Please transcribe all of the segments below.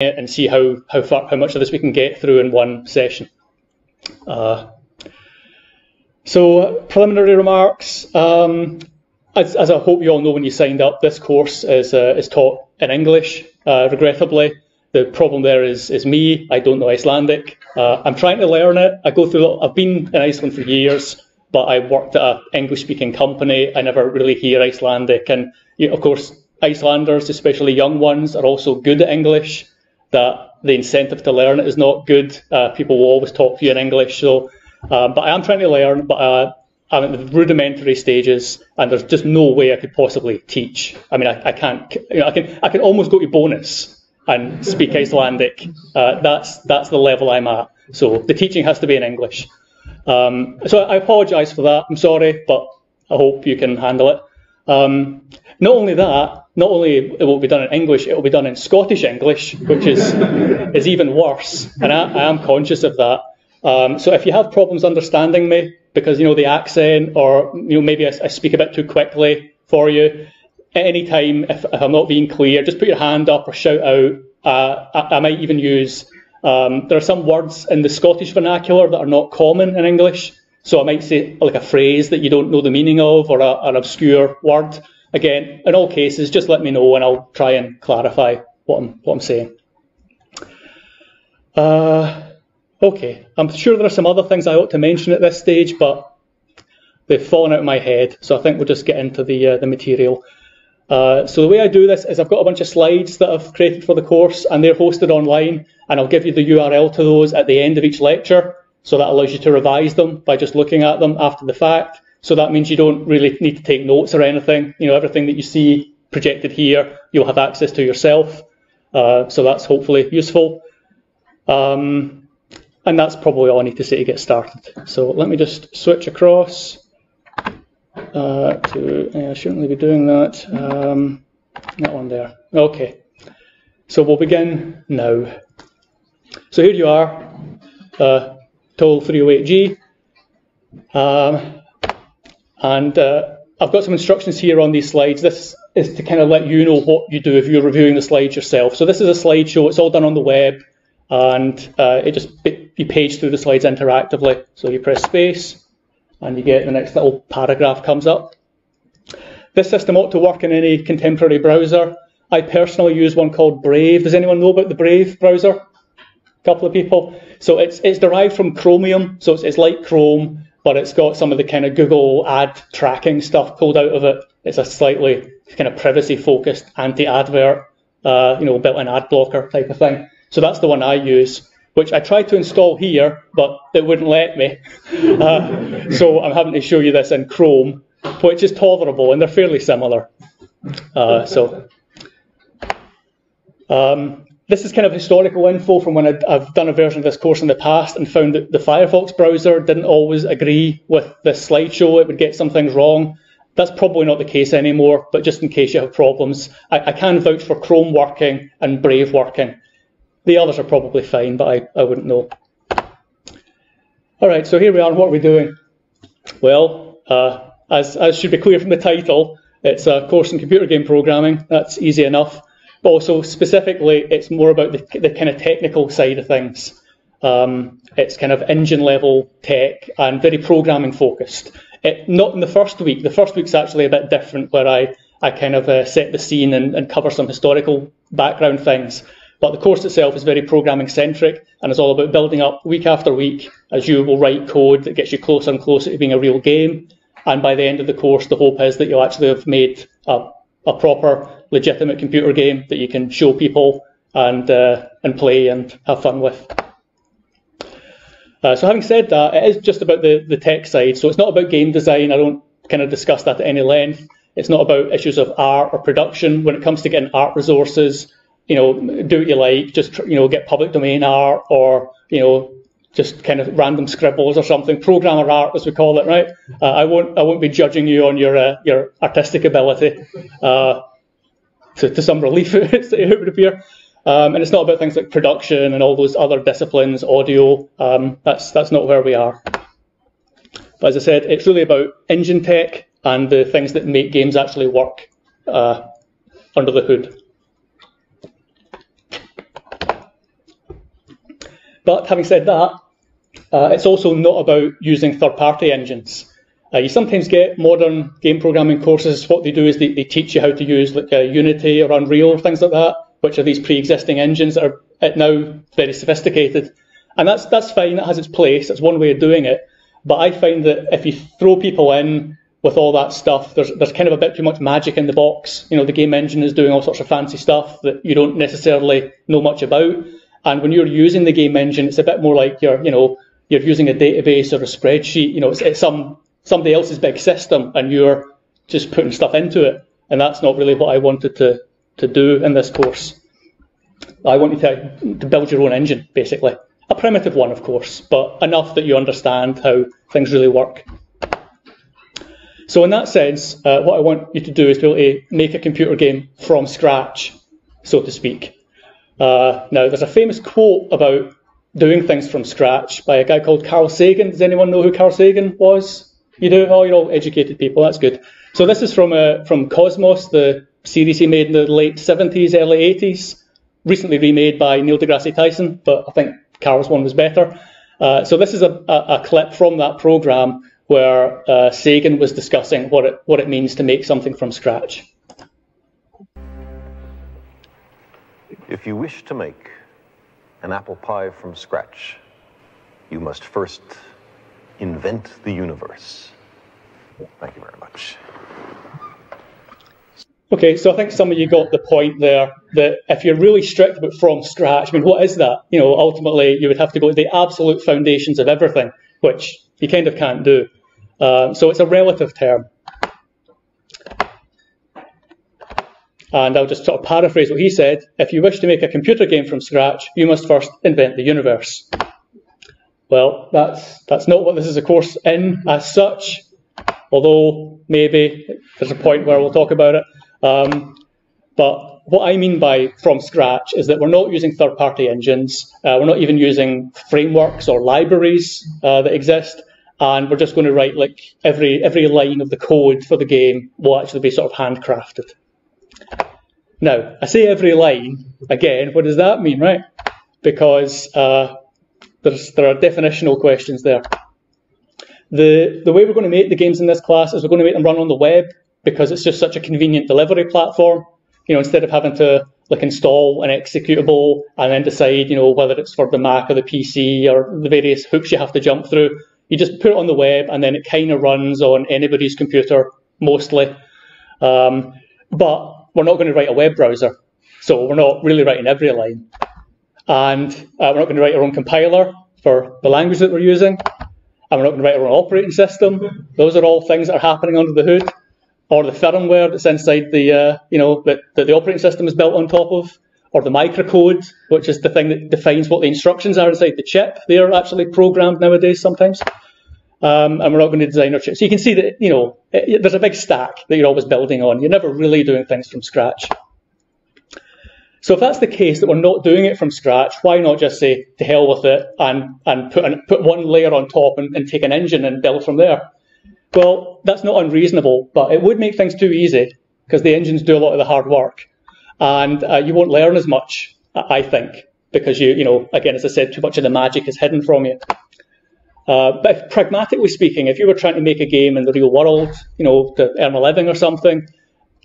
and see how how far how much of this we can get through in one session. Uh, so preliminary remarks. Um, as, as, I hope you all know when you signed up, this course is uh, is taught in English. Uh, regrettably, the problem there is is me. I don't know Icelandic. Uh, I'm trying to learn it. I go through. I've been in Iceland for years, but I worked at an English-speaking company. I never really hear Icelandic, and you know, of course, Icelanders, especially young ones, are also good at English. That the incentive to learn it is not good. Uh, people will always talk to you in English. So, um, but I am trying to learn. But uh, I'm at the rudimentary stages, and there's just no way I could possibly teach. I mean, I, I can't. You know, I can. I can almost go to Bónus and speak Icelandic. Uh, that's that's the level I'm at. So the teaching has to be in English. Um, so I apologise for that. I'm sorry, but I hope you can handle it. Um, not only that, not only it will be done in English, it will be done in Scottish English, which is is even worse, and I, I am conscious of that. Um, so if you have problems understanding me because you know the accent, or you know maybe I, I speak a bit too quickly for you, at any time, if, if, I'm not being clear, just put your hand up or shout out. Uh, I, I, might even use, um, there are some words in the Scottish vernacular that are not common in English. So I might say like a phrase that you don't know the meaning of or a, an obscure word. Again, in all cases, just let me know and I'll try and clarify what I'm, what I'm saying. Uh, okay, I'm sure there are some other things I ought to mention at this stage, but they've fallen out of my head. So I think we'll just get into the, uh, the material. Uh, so the way I do this is I've got a bunch of slides that I've created for the course and they're hosted online and I'll give you the URL to those at the end of each lecture. So that allows you to revise them by just looking at them after the fact. So that means you don't really need to take notes or anything. You know, everything that you see projected here, you'll have access to yourself. Uh, so that's hopefully useful. Um, and that's probably all I need to say to get started. So let me just switch across uh, to, I shouldn't really be doing that. Um, that one there. Okay. So we'll begin now. So here you are, uh, TOL 308G. Um, and uh, I've got some instructions here on these slides. This is to kind of let you know what you do if you're reviewing the slides yourself. So this is a slideshow. It's all done on the web, and uh, it just you page through the slides interactively. So you press space, and you get the next little paragraph comes up. This system ought to work in any contemporary browser. I personally use one called Brave. Does anyone know about the Brave browser? A couple of people. So it's it's derived from Chromium, so it's, it's like Chrome, but it's got some of the kind of Google ad tracking stuff pulled out of it. It's a slightly kind of privacy-focused anti-advert, uh, you know, built-in ad blocker type of thing. So that's the one I use which I tried to install here, but it wouldn't let me. Uh, so I'm having to show you this in Chrome, which is tolerable, and they're fairly similar. Uh, so um, this is kind of historical info from when i have done a version of this course in the past and found that the Firefox browser didn't always agree with this slideshow. It would get some things wrong. That's probably not the case anymore, but just in case you have problems, I, I can vouch for Chrome working and Brave working. The others are probably fine, but I, I wouldn't know. All right, so here we are. What are we doing? Well, uh, as, as should be clear from the title, it's a course in computer game programming. That's easy enough. But also, specifically, it's more about the, the kind of technical side of things. Um, it's kind of engine level tech and very programming focused. It, not in the first week. The first week's actually a bit different, where I, I kind of uh, set the scene and, and cover some historical background things. But the course itself is very programming centric and is all about building up week after week as you will write code that gets you closer and closer to being a real game. And by the end of the course, the hope is that you'll actually have made a, a proper, legitimate computer game that you can show people and uh, and play and have fun with. Uh, so having said that, it is just about the, the tech side. So it's not about game design. I don't kind of discuss that at any length. It's not about issues of art or production. When it comes to getting art resources, you know, do what you like, just, you know, get public domain art or, you know, just kind of random scribbles or something, programmer art as we call it, right? Uh, I won't I won't be judging you on your uh, your artistic ability. To, to some relief, it would appear. Um, and it's not about things like production and all those other disciplines, audio. Um, that's that's not where we are. But as I said, it's really about engine tech and the things that make games actually work uh, under the hood. but having said that, uh, it's also not about using third-party engines. Uh, you sometimes get modern game programming courses. What they do is they, they teach you how to use like uh, Unity or Unreal things like that, which are these pre-existing engines that are now very sophisticated. And that's that's fine. That has its place. That's one way of doing it. But I find that if you throw people in with all that stuff, there's there's kind of a bit too much magic in the box. You know, the game engine is doing all sorts of fancy stuff that you don't necessarily know much about. And when you're using the game engine, it's a bit more like you're, you know, you're using a database or a spreadsheet. You know, it's, it's some somebody else's big system, and you're just putting stuff into it. And that's not really what I wanted to to do in this course. I wanted to, to build your own engine, basically. A primitive one, of course, but enough that you understand how things really work. So in that sense, uh, what I want you to do is be able to make a computer game from scratch, so to speak. Uh, now, there's a famous quote about doing things from scratch by a guy called Carl Sagan. Does anyone know who Carl Sagan was? You do? Oh, you're all educated people. That's good. So this is from uh, from Cosmos, the series he made in the late 70s, early 80s, recently remade by Neil deGrasse Tyson, but I think Carl's one was better. Uh, so this is a, a, a, clip from that program where uh, Sagan was discussing what it, what it means to make something from scratch. If you wish to make an apple pie from scratch, you must first invent the universe. Thank you very much. Okay, so I think some of you got the point there that if you're really strict about from scratch, I mean, what is that? You know, ultimately you would have to go to the absolute foundations of everything, which you kind of can't do. Uh, so it's a relative term. And I'll just sort of paraphrase what he said. If you wish to make a computer game from scratch, you must first invent the universe. Well, that's, that's not what this is a course in as such, although maybe there's a point where we'll talk about it. Um, but what I mean by from scratch is that we're not using third-party engines. Uh, we're not even using frameworks or libraries uh, that exist. And we're just going to write like every every line of the code for the game will actually be sort of handcrafted. Now, I say every line, again, what does that mean, right? Because uh, there's, there are definitional questions there. The, the way we're going to make the games in this class is we're going to make them run on the web because it's just such a convenient delivery platform. You know, instead of having to like install an executable and then decide, you know, whether it's for the Mac or the PC or the various hoops you have to jump through, you just put it on the web and then it kind of runs on anybody's computer mostly. Um, but we're not going to write a web browser. So we're not really writing every line. And uh, we're not going to write our own compiler for the language that we're using. And we're not going to write our own operating system. Those are all things that are happening under the hood. Or the firmware that's inside the, uh, you know, that, that the operating system is built on top of. Or the microcode, which is the thing that defines what the instructions are inside the chip. They are actually programmed nowadays sometimes. Um, and we're not going to design our chip. So you can see that, you know, it, there's a big stack that you're always building on. You're never really doing things from scratch. So if that's the case, that we're not doing it from scratch, why not just say, to hell with it, and, and put, an, put one layer on top and, and take an engine and build from there? Well, that's not unreasonable, but it would make things too easy, because the engines do a lot of the hard work. And uh, you won't learn as much, I think, because you, you know, again, as I said, too much of the magic is hidden from you. Uh, but pragmatically speaking, if you were trying to make a game in the real world, you know, to earn a living or something,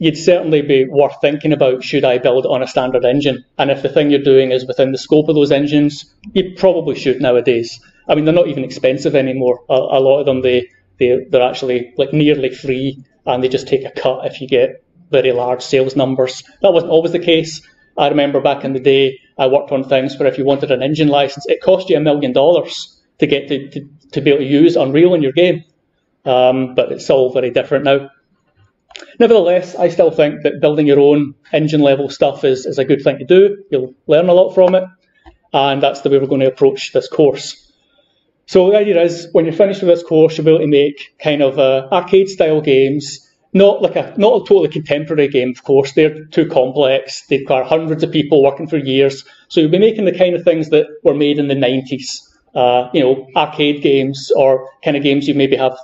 you'd certainly be worth thinking about should I build on a standard engine? And if the thing you're doing is within the scope of those engines, you probably should nowadays. I mean, they're not even expensive anymore. A, a lot of them, they, they, they're actually like nearly free and they just take a cut if you get very large sales numbers. That wasn't always the case. I remember back in the day, I worked on things where if you wanted an engine license, it cost you a million dollars to get to, to, to be able to use Unreal in your game. Um, but it's all very different now. Nevertheless, I still think that building your own engine level stuff is, is a good thing to do. You'll learn a lot from it, and that's the way we're going to approach this course. So the idea is, when you're finished with this course, you'll be able to make kind of uh, arcade-style games, not like a not a totally contemporary game, of course. They're too complex. They require hundreds of people working for years. So you'll be making the kind of things that were made in the 90s uh, you know, arcade games or kind of games you maybe have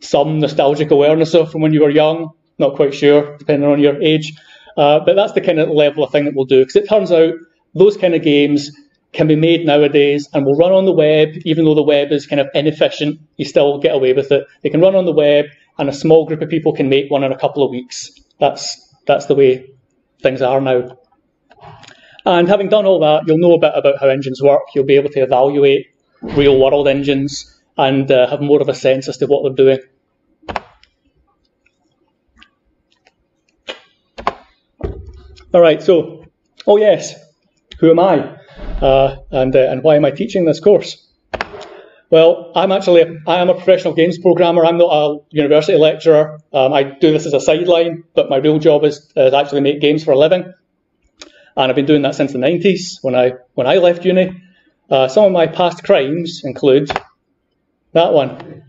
some nostalgic awareness of from when you were young. Not quite sure, depending on your age. Uh, but that's the kind of level of thing that we'll do. Because it turns out those kind of games can be made nowadays and will run on the web, even though the web is kind of inefficient, you still get away with it. They can run on the web, and a small group of people can make one in a couple of weeks. That's that's the way things are now. And having done all that, you'll know a bit about how engines work. You'll be able to evaluate real world engines and uh, have more of a sense as to what they're doing. All right, so, oh yes, who am I? Uh, and, uh, and why am I teaching this course? Well, I'm actually, a, I am a professional games programmer. I'm not a university lecturer. Um, I do this as a sideline, but my real job is, is actually make games for a living. And I've been doing that since the 90s when I, when I left uni. Uh, some of my past crimes include that one.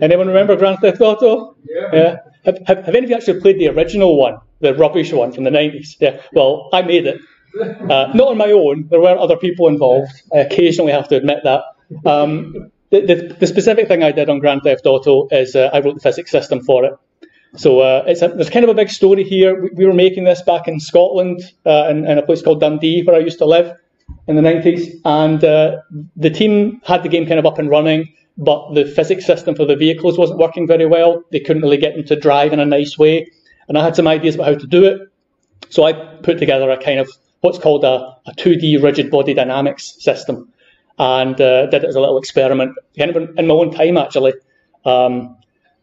Anyone remember Grand Theft Auto? Yeah. yeah. Have, have, have, any of you actually played the original one, the rubbish one from the 90s? Yeah. Well, I made it. Uh, not on my own. There were other people involved. I occasionally have to admit that. Um, the, the, the, specific thing I did on Grand Theft Auto is uh, I wrote the physics system for it. So uh, a, there's kind of a big story here. We, we were making this back in Scotland uh, in, in, a place called Dundee, where I used to live in the 90s, and uh, the team had the game kind of up and running but the physics system for the vehicles wasn't working very well. They couldn't really get them to drive in a nice way. And I had some ideas about how to do it. So I put together a kind of what's called a, a 2D rigid body dynamics system and uh, did it as a little experiment, kind of in my own time actually. Um,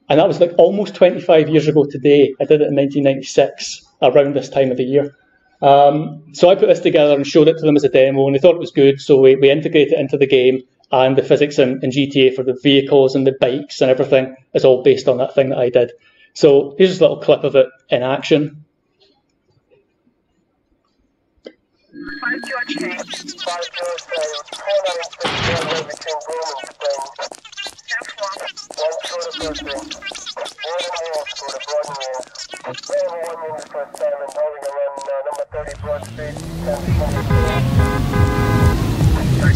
and that was like almost 25 years ago today. I did it in 1996, around this time of the year. Um, so I put this together and showed it to them as a demo, and they thought it was good. So we, we integrated it into the game, and the physics in, in, GTA for the vehicles and the bikes and everything is all based on that thing that I did. So here's just a little clip of it in action.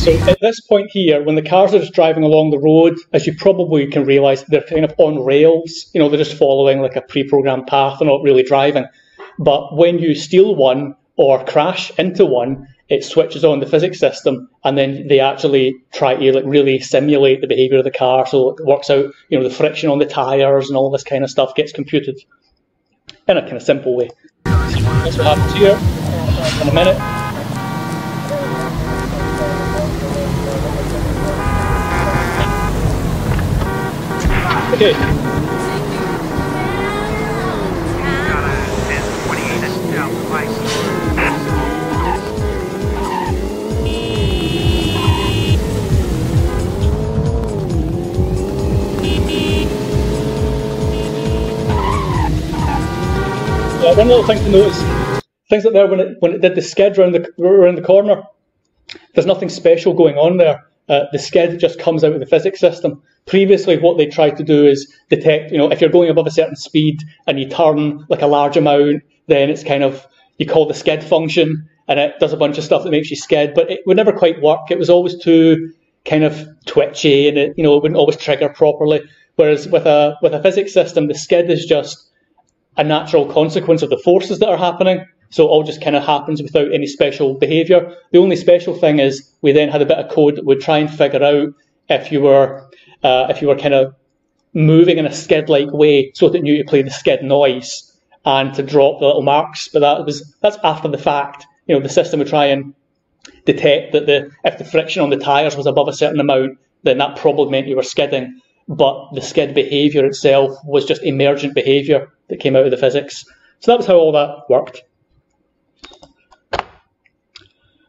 So at this point here, when the cars are just driving along the road, as you probably can realise, they're kind of on rails. You know, they're just following like a pre-programmed path. They're not really driving. But when you steal one or crash into one, it switches on the physics system, and then they actually try to like really simulate the behaviour of the car. So it works out, you know, the friction on the tyres and all this kind of stuff gets computed in a kind of simple way. That's what happens here in a minute. Okay. one little thing to notice, things that there when it when it did the skid around the around the corner, there's nothing special going on there. Uh, the skid just comes out of the physics system. Previously, what they tried to do is detect, you know, if you're going above a certain speed and you turn like a large amount, then it's kind of, you call the skid function and it does a bunch of stuff that makes you skid, but it would never quite work. It was always too kind of twitchy and it, you know, it wouldn't always trigger properly. Whereas with a, with a physics system, the skid is just a natural consequence of the forces that are happening. So it all just kind of happens without any special behavior. The only special thing is we then had a bit of code that would try and figure out if you were uh, if you were kind of moving in a skid-like way so that it knew to play the skid noise and to drop the little marks. But that was that's after the fact. You know, the system would try and detect that the if the friction on the tyres was above a certain amount, then that probably meant you were skidding. But the skid behaviour itself was just emergent behaviour that came out of the physics. So that was how all that worked.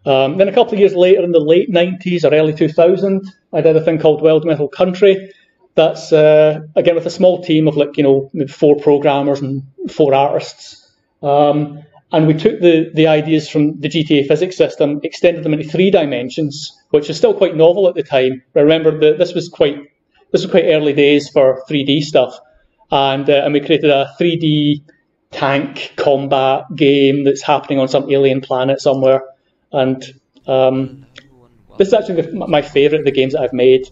Um, then a couple of years later, in the late 90s or early 2000, I did a thing called Wild Metal Country. That's uh, again with a small team of like you know four programmers and four artists, um, and we took the the ideas from the GTA physics system, extended them into three dimensions, which is still quite novel at the time. But remember that this was quite this was quite early days for 3D stuff, and uh, and we created a 3D tank combat game that's happening on some alien planet somewhere and um, this is actually the, my favourite of the games that I've made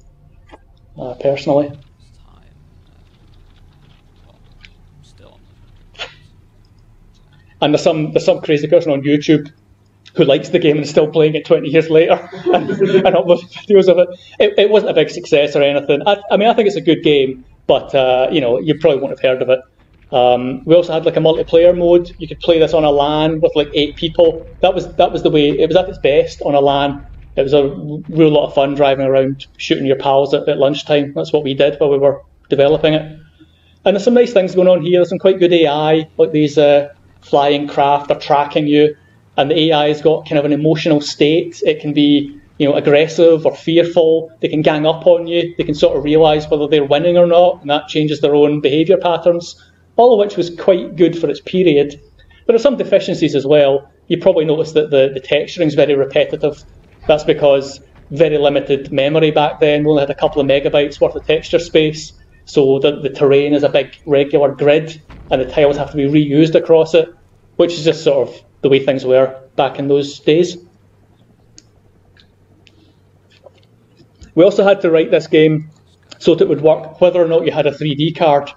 uh, personally. And there's some there's some crazy person on YouTube who likes the game and is still playing it 20 years later and, and uploading videos of it. it. it. wasn't a big success or anything. I, I mean, I think it's a good game, but uh, you know, you probably won't have heard of it. Um, we also had like a multiplayer mode. You could play this on a LAN with like eight people. That was that was the way it was at its best on a LAN. It was a real lot of fun driving around shooting your pals at, at lunchtime. That's what we did while we were developing it. And there's some nice things going on here. There's some quite good AI, like these uh, flying craft are tracking you, and the AI has got kind of an emotional state. It can be you know, aggressive or fearful. They can gang up on you. They can sort of realise whether they're winning or not, and that changes their own behaviour patterns all of which was quite good for its period. There are some deficiencies as well. You probably noticed that the, the texturing is very repetitive. That's because very limited memory back then. We only had a couple of megabytes worth of texture space. So the, the terrain is a big regular grid and the tiles have to be reused across it, which is just sort of the way things were back in those days. We also had to write this game so that it would work whether or not you had a 3D card.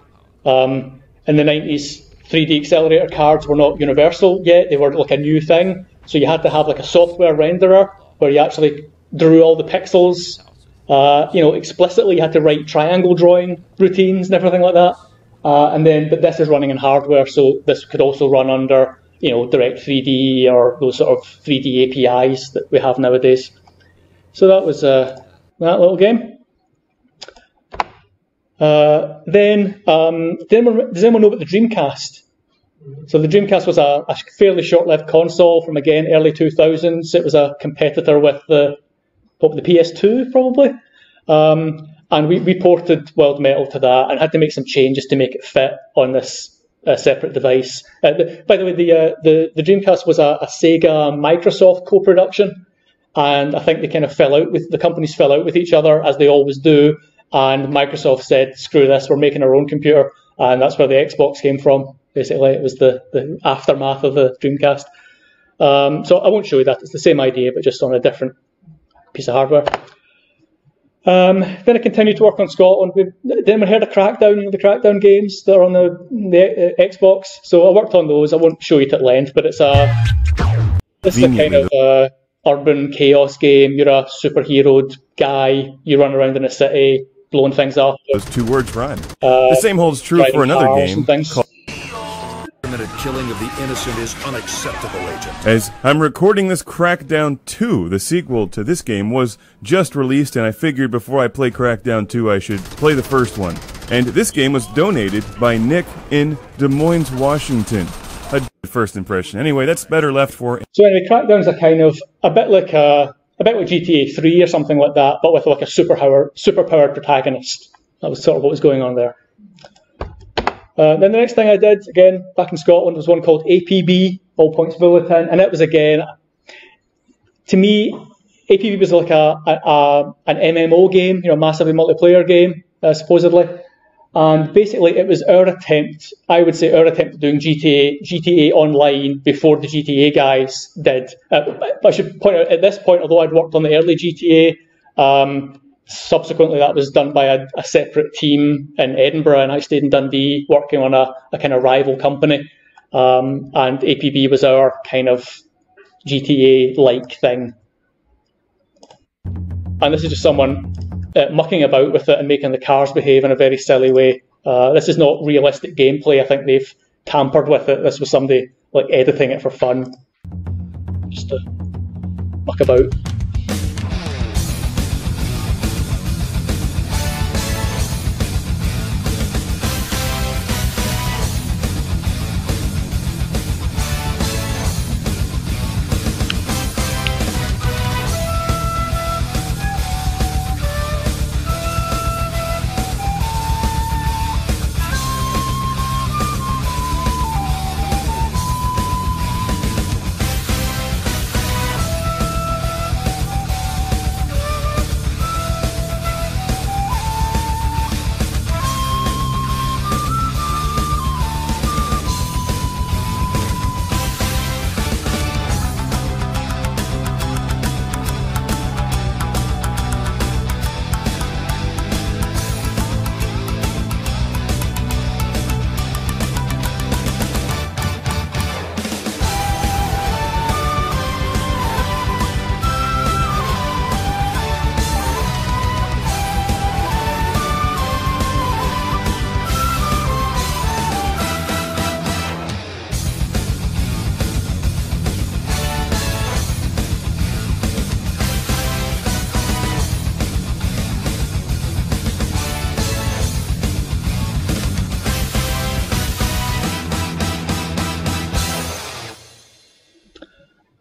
Um, in the 90s, 3D accelerator cards were not universal yet. They were like a new thing. So you had to have like a software renderer where you actually drew all the pixels. Uh, you know, explicitly you had to write triangle drawing routines and everything like that. Uh, and then, but this is running in hardware, so this could also run under, you know, Direct 3D or those sort of 3D APIs that we have nowadays. So that was uh, that little game. Uh, then, um, does, anyone, know about the Dreamcast? So the Dreamcast was a, a fairly short-lived console from again early 2000s. It was a competitor with the what, the PS2 probably, um, and we, we ported Wild Metal to that and had to make some changes to make it fit on this uh, separate device. Uh, the, by the way, the, uh, the the Dreamcast was a, a Sega Microsoft co-production, and I think they kind of fell out with the companies fell out with each other as they always do and Microsoft said, screw this, we're making our own computer. And that's where the Xbox came from. Basically, it was the, the aftermath of the Dreamcast. Um, so I won't show you that. It's the same idea, but just on a different piece of hardware. Um, then I continued to work on Scotland. We, then we heard of Crackdown, the Crackdown games that are on the, the uh, Xbox. So I worked on those. I won't show you to at length, but it's a this is a kind of uh, urban chaos game. You're a superhero guy. You run around in a city blowing things up. Those two words rhyme. Uh, the same holds true for another game. Called killing of the innocent is unacceptable, Agent. As I'm recording this, Crackdown 2, the sequel to this game, was just released, and I figured before I play Crackdown 2, I should play the first one. And this game was donated by Nick in Des Moines, Washington. A first impression. Anyway, that's better left for. So anyway, Crackdown's a kind of a bit like a a bit like GTA 3 or something like that, but with like a superpower, superpowered protagonist. That was sort of what was going on there. Uh, then the next thing I did, again, back in Scotland, was one called APB, All Points Bulletin, and it was again, to me, APB was like a, a, a an MMO game, you know, massively multiplayer game, uh, supposedly. And basically, it was our attempt, I would say, our attempt at doing GTA, GTA Online before the GTA guys did. Uh, I should point out at this point, although I'd worked on the early GTA, um, subsequently that was done by a, a, separate team in Edinburgh, and I stayed in Dundee working on a, a kind of rival company. Um, and APB was our kind of GTA like thing. And this is just someone uh, mucking about with it and making the cars behave in a very silly way. Uh, this is not realistic gameplay. I think they've tampered with it. This was somebody like editing it for fun, just to muck about.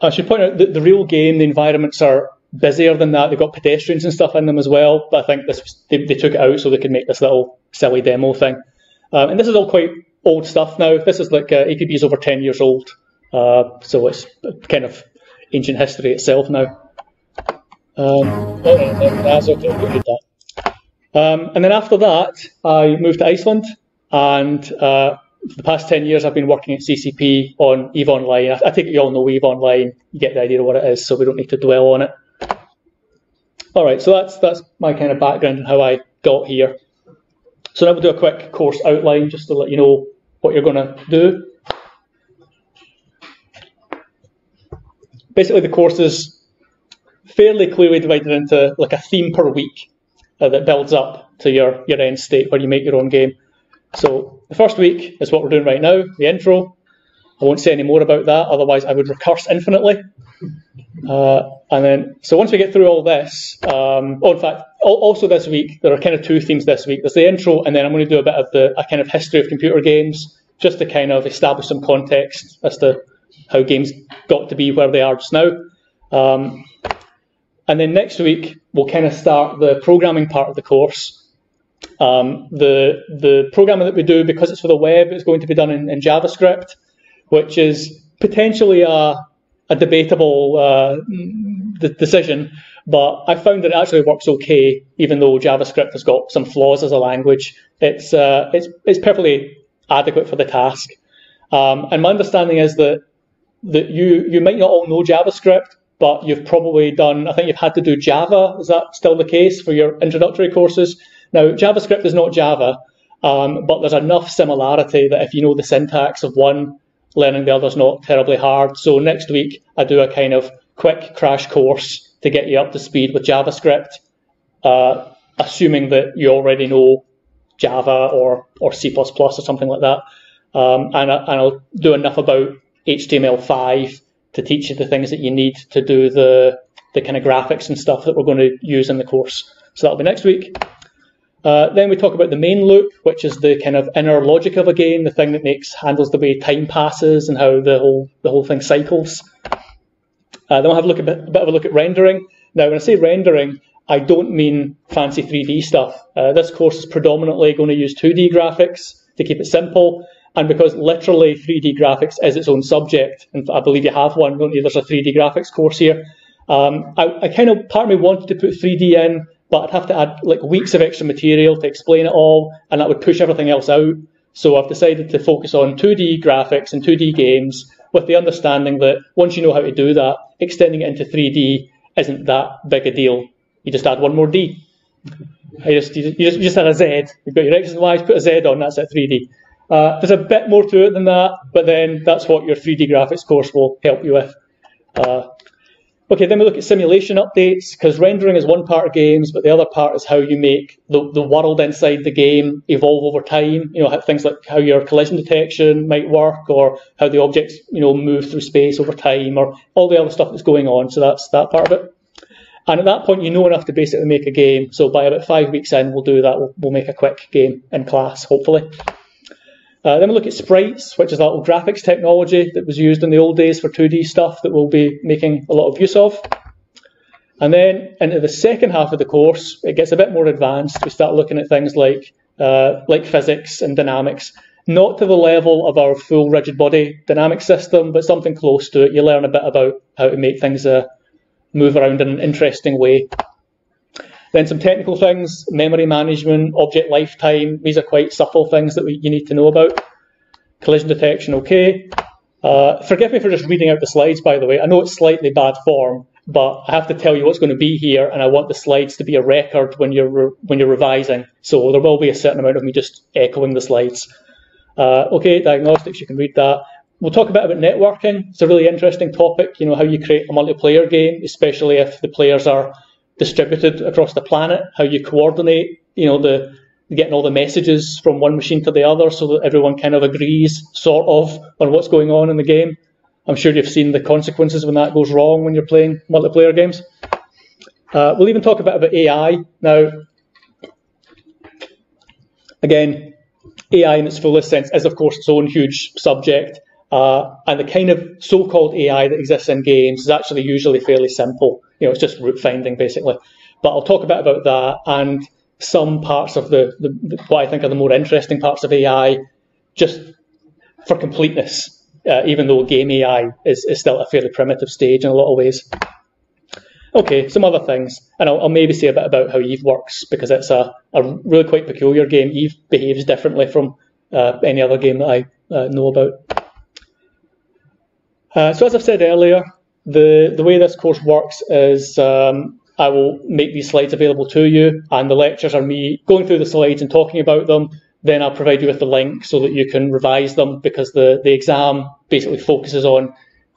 I should point out that the real game, the environments are busier than that. They've got pedestrians and stuff in them as well. But I think this they, they took it out so they could make this little silly demo thing. Um, and this is all quite old stuff now. This is like uh, APB is over 10 years old, uh, so it's kind of ancient history itself now. Um, oh, that's okay. that. Um, and then after that, I moved to Iceland, and uh, for the past 10 years, I've been working at CCP on EVE Online. I, I think you all know EVE Online. You get the idea of what it is, so we don't need to dwell on it. All right, so that's that's my kind of background and how I got here. So now we'll do a quick course outline just to let you know what you're going to do. Basically, the course is fairly clearly divided into like a theme per week uh, that builds up to your, your end state where you make your own game. So the first week is what we're doing right now, the intro. I won't say any more about that, otherwise I would recurse infinitely. Uh, and then, so once we get through all this, um, oh, in fact, also this week, there are kind of two themes this week. There's the intro, and then I'm going to do a bit of the, a kind of history of computer games, just to kind of establish some context as to how games got to be where they are just now. Um, and then next week, we'll kind of start the programming part of the course. Um, the, the programming that we do, because it's for the web, is going to be done in, in JavaScript, which is potentially a, a debatable uh, decision, but I found that it actually works okay, even though JavaScript has got some flaws as a language. It's uh, it's it's perfectly adequate for the task. Um, and my understanding is that that you you might not all know JavaScript, but you've probably done. I think you've had to do Java. Is that still the case for your introductory courses? Now, JavaScript is not Java, um, but there's enough similarity that if you know the syntax of one learning the other's not terribly hard. So next week I do a kind of quick crash course to get you up to speed with JavaScript, uh, assuming that you already know Java or, or C++ or something like that. Um, and, I, and I'll do enough about HTML5 to teach you the things that you need to do the, the kind of graphics and stuff that we're going to use in the course. So that'll be next week. Uh, then we talk about the main loop, which is the kind of inner logic of a game, the thing that makes handles the way time passes and how the whole the whole thing cycles. Uh, then we'll have a look a bit, a bit, of a look at rendering. Now, when I say rendering, I don't mean fancy 3D stuff. Uh, this course is predominantly going to use 2D graphics to keep it simple, and because literally 3D graphics is its own subject, and I believe you have one, don't you? There's a 3D graphics course here. Um, I, I kind of part of me wanted to put 3D in but I'd have to add like weeks of extra material to explain it all, and that would push everything else out. So I've decided to focus on 2D graphics and 2D games with the understanding that once you know how to do that, extending it into 3D isn't that big a deal. You just add one more D. You just, you just, you just add a Z. You've got your X and Y's, put a Z on, that's it, 3D. Uh, there's a bit more to it than that, but then that's what your 3D graphics course will help you with. Uh, Okay, then we look at simulation updates, because rendering is one part of games, but the other part is how you make the, the world inside the game evolve over time. You know, things like how your collision detection might work, or how the objects, you know, move through space over time, or all the other stuff that's going on. So that's that part of it. And at that point, you know enough to basically make a game. So by about five weeks in, we'll do that. We'll, we'll make a quick game in class, hopefully. Uh, then we look at sprites, which is that little graphics technology that was used in the old days for 2D stuff that we'll be making a lot of use of. And then into the second half of the course, it gets a bit more advanced. We start looking at things like uh, like physics and dynamics, not to the level of our full rigid body dynamic system, but something close to it. You learn a bit about how to make things uh, move around in an interesting way. Then some technical things, memory management, object lifetime. These are quite subtle things that we, you need to know about. Collision detection, okay. Uh, forgive me for just reading out the slides, by the way. I know it's slightly bad form, but I have to tell you what's going to be here, and I want the slides to be a record when you're when you're revising. So there will be a certain amount of me just echoing the slides. Uh, okay, diagnostics, you can read that. We'll talk a bit about networking. It's a really interesting topic. You know how you create a multiplayer game, especially if the players are distributed across the planet, how you coordinate, you know, the getting all the messages from one machine to the other so that everyone kind of agrees, sort of, on what's going on in the game. I'm sure you've seen the consequences when that goes wrong when you're playing multiplayer games. Uh, we'll even talk a bit about AI. Now, again, AI in its fullest sense is, of course, its own huge subject, Uh, and the kind of so-called AI that exists in games is actually usually fairly simple. You know, it's just route finding basically. But I'll talk a bit about that and some parts of the, the what I think are the more interesting parts of AI, just for completeness. Uh, even though game AI is, is still at a fairly primitive stage in a lot of ways. Okay, some other things, and I'll, I'll, maybe say a bit about how Eve works because it's a, a really quite peculiar game. Eve behaves differently from uh, any other game that I uh, know about. Uh, so as I've said earlier, the, the way this course works is um, I will make these slides available to you, and the lectures are me going through the slides and talking about them. Then I'll provide you with the link so that you can revise them because the, the exam basically focuses on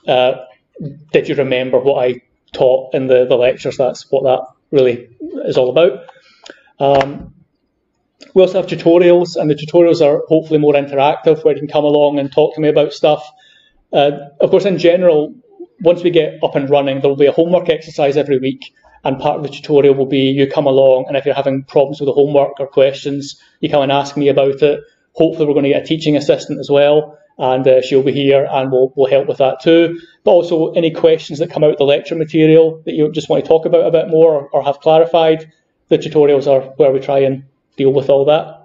uh, did you remember what I taught in the, the lectures? That's what that really is all about. Um, we also have tutorials, and the tutorials are hopefully more interactive where you can come along and talk to me about stuff. Uh, of course, in general, once we get up and running, there will be a homework exercise every week, and part of the tutorial will be you come along, and if you're having problems with the homework or questions, you come and ask me about it. Hopefully, we're going to get a teaching assistant as well, and uh, she'll be here and we'll, we'll help with that too. But also, any questions that come out of the lecture material that you just want to talk about a bit more or, or have clarified, the tutorials are where we try and deal with all that.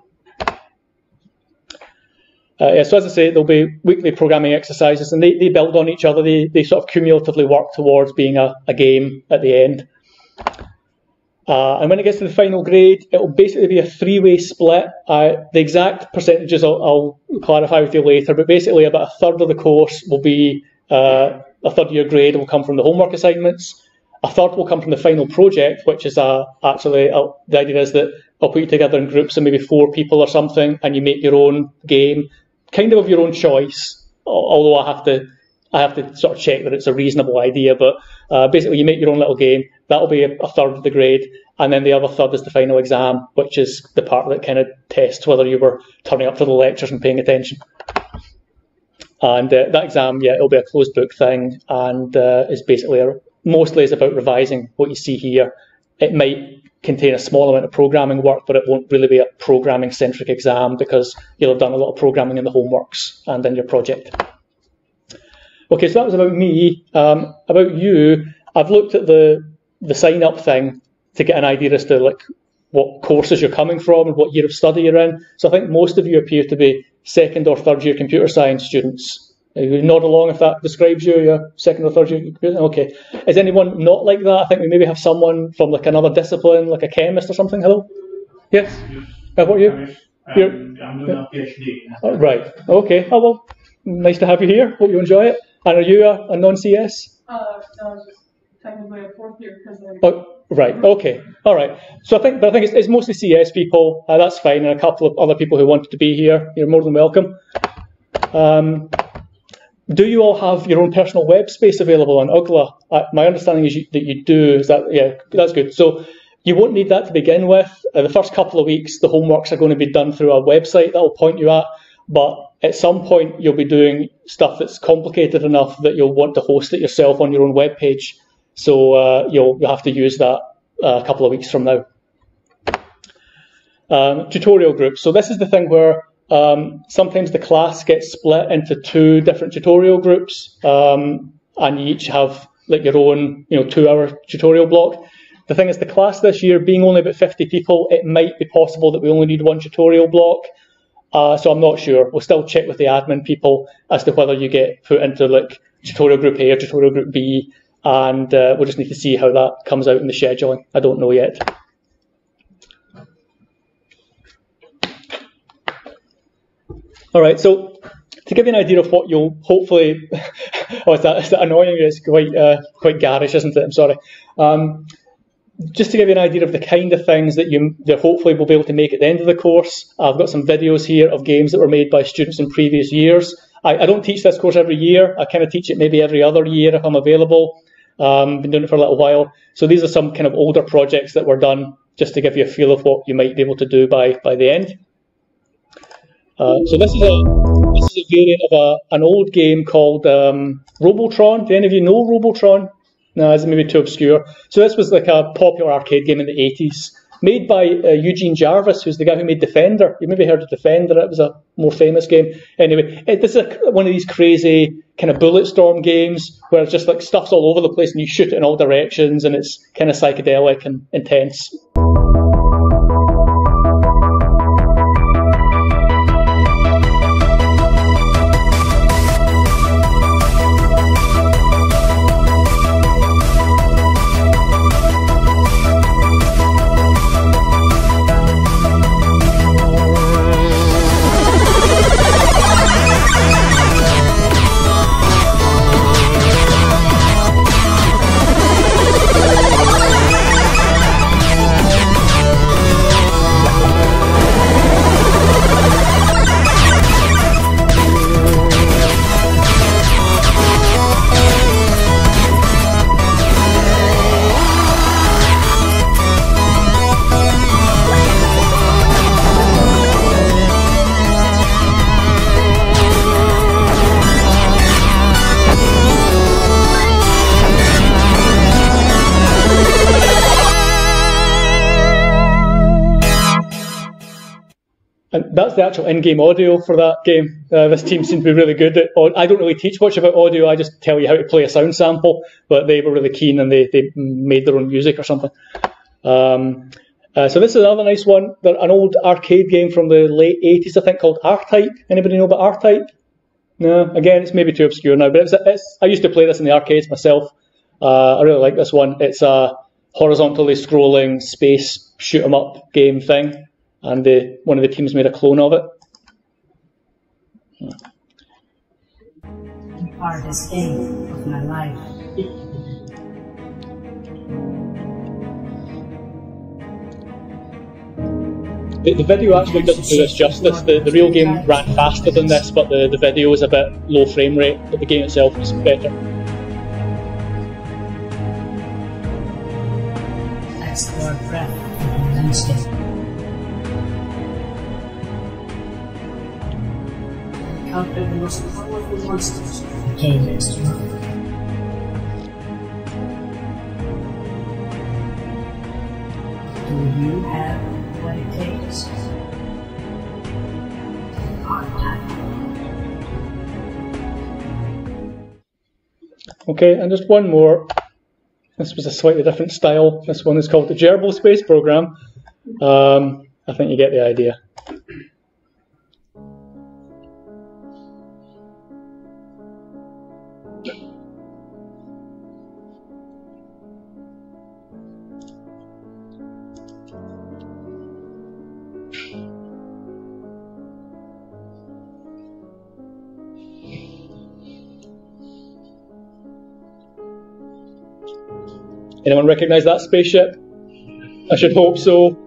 Uh, yeah, so as I say, there'll be weekly programming exercises, and they, they build on each other. They, they sort of cumulatively work towards being a, a game at the end. Uh, and when it gets to the final grade, it will basically be a three-way split. Uh, the exact percentages I'll, I'll, clarify with you later, but basically about a third of the course will be uh, a third of your grade will come from the homework assignments. A third will come from the final project, which is uh, actually uh, the idea is that I'll put you together in groups of maybe four people or something, and you make your own game kind of of your own choice, although I have to I have to sort of check that it's a reasonable idea. But uh, basically, you make your own little game. That'll be a, a, third of the grade, and then the other third is the final exam, which is the part that kind of tests whether you were turning up to the lectures and paying attention. And uh, that exam, yeah, it'll be a closed book thing, and uh, is basically a, mostly is about revising what you see here. It might contain a small amount of programming work, but it won't really be a programming centric exam because you'll have done a lot of programming in the homeworks and in your project. Okay, so that was about me. Um, about you, I've looked at the the sign up thing to get an idea as to like what courses you're coming from and what year of study you're in. So I think most of you appear to be second or third year computer science students. You nod along if that describes you, your second or third year. Okay. Is anyone not like that? I think we maybe have someone from like another discipline, like a chemist or something. Hello? Yes? Uh, what are you? Um, You're, I'm doing a PhD. Oh, right. Okay. Oh, well, nice to have you here. Hope you enjoy it. And are you a, a non-CS? Uh, no, just technically a fourth year because I... Oh, right. Okay. All right. So I think, but I think it's, it's mostly CS people. Uh, that's fine. And a couple of other people who wanted to be here. You're more than welcome. Um, do you all have your own personal web space available on UGLA? Uh, my understanding is you, that you do. Is that yeah? That's good. So you won't need that to begin with. Uh, the first couple of weeks, the homeworks are going to be done through a website that will point you at. But at some point, you'll be doing stuff that's complicated enough that you'll want to host it yourself on your own web page. So uh, you'll you'll have to use that uh, a couple of weeks from now. Um, tutorial groups. So this is the thing where um, sometimes the class gets split into two different tutorial groups, um, and you each have like your own, you know, two-hour tutorial block. The thing is, the class this year being only about 50 people, it might be possible that we only need one tutorial block. Uh, so I'm not sure. We'll still check with the admin people as to whether you get put into like tutorial group A or tutorial group B, and uh, we'll just need to see how that comes out in the scheduling. I don't know yet. All right, so to give you an idea of what you'll hopefully, oh, is that, is that annoying? It's quite uh, quite garish, isn't it? I'm sorry. Um, just to give you an idea of the kind of things that you that hopefully will be able to make at the end of the course, I've got some videos here of games that were made by students in previous years. I, I don't teach this course every year. I kind of teach it maybe every other year if I'm available. Um, been doing it for a little while. So these are some kind of older projects that were done just to give you a feel of what you might be able to do by by the end. Uh, so this is a this is a variant of a, an old game called um, Robotron. Do any of you know Robotron? No, it's maybe too obscure. So this was like a popular arcade game in the 80s, made by uh, Eugene Jarvis, who's the guy who made Defender. You maybe heard of Defender, it was a more famous game. Anyway, it, this is a, one of these crazy kind of bullet storm games where it's just like stuff's all over the place and you shoot it in all directions and it's kind of psychedelic and intense. The actual in-game audio for that game. Uh, this team seemed to be really good at. I don't really teach much about audio. I just tell you how to play a sound sample. But they were really keen and they, they made their own music or something. Um, uh, so this is another nice one. They're an old arcade game from the late 80s, I think, called R-Type. Anybody know about R-Type? No. Again, it's maybe too obscure now, but it's, it's, I used to play this in the arcades myself. Uh, I really like this one. It's a horizontally scrolling space shoot 'em up game thing and the, one of the teams made a clone of it. The hardest game of my life. The, the video actually doesn't do this justice. The, the real game ran faster than this, but the, the video is a bit low frame rate, but the game itself is better. Explore breath and landscape. Encounter the most powerful monsters the game is to offer. Do you have what it takes? Okay, and just one more. This was a slightly different style. This one is called the Gerbil Space Program. Um, I think you get the idea. Anyone recognize that spaceship? I should hope so.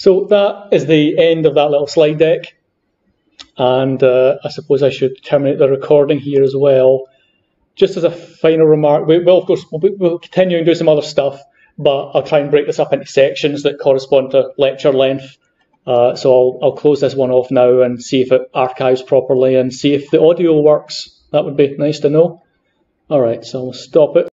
So that is the end of that little slide deck. And uh, I suppose I should terminate the recording here as well. Just as a final remark, we will, of course, we'll, we'll continue and do some other stuff, but I'll try and break this up into sections that correspond to lecture length. Uh, so I'll, I'll close this one off now and see if it archives properly and see if the audio works. That would be nice to know. All right, so I'll stop it.